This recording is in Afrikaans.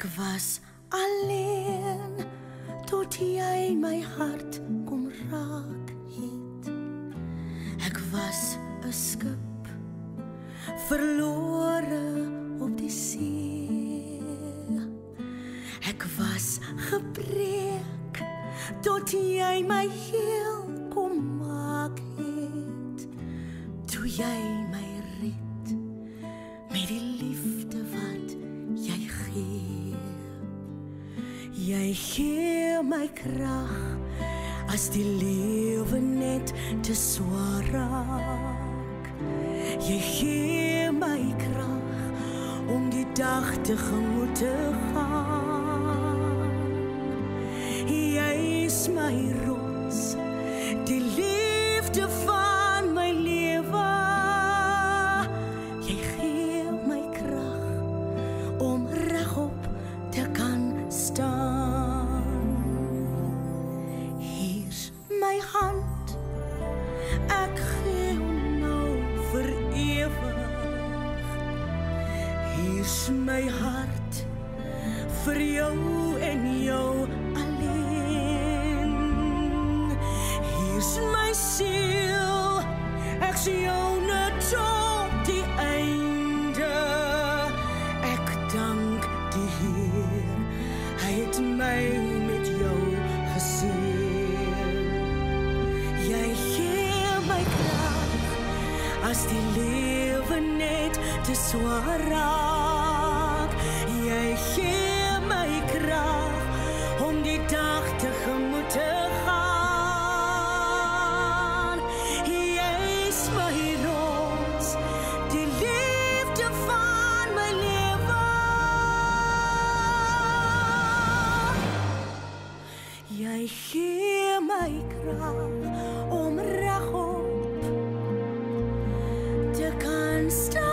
Ek was alleen tot jy my hart kom raak het. Ek was 'n skip verlore op die see. Ek was gebreek tot jy my heel kom maak het. Toe jy Jy gee my krag as die lewe net te swaar raak. Jy gee my krag om die dag te gemoed te gaan. Jy is my rots, my hand. Ek gee nou vir ewig. Hier's my hart vir jou en jou as die lewe net te swaar raak. Jy gee my krag om die dag tegemoet te gaan. Jy's my rots, die liefde van my lewe. Jy gee my krag om